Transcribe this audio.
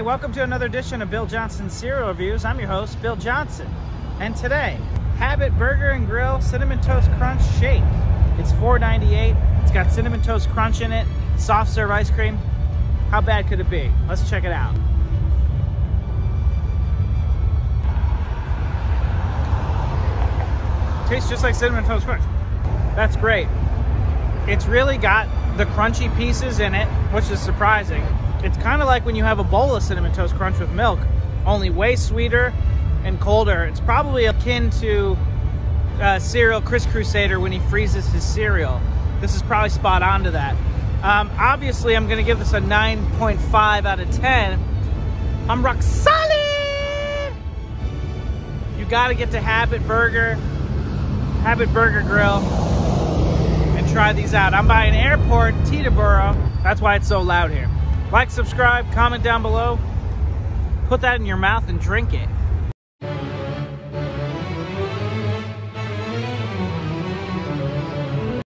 Welcome to another edition of Bill Johnson's Cereal Reviews. I'm your host, Bill Johnson. And today, Habit Burger and Grill Cinnamon Toast Crunch Shake. It's $4.98. It's got Cinnamon Toast Crunch in it, soft serve ice cream. How bad could it be? Let's check it out. Tastes just like Cinnamon Toast Crunch. That's great. It's really got the crunchy pieces in it, which is surprising. It's kind of like when you have a bowl of Cinnamon Toast Crunch with milk, only way sweeter and colder. It's probably akin to uh, cereal Chris Crusader when he freezes his cereal. This is probably spot on to that. Um, obviously, I'm going to give this a 9.5 out of 10. I'm rock solid! You got to get to Habit Burger, Habit Burger Grill, and try these out. I'm by an airport, Teterboro. That's why it's so loud here. Like, subscribe, comment down below. Put that in your mouth and drink it.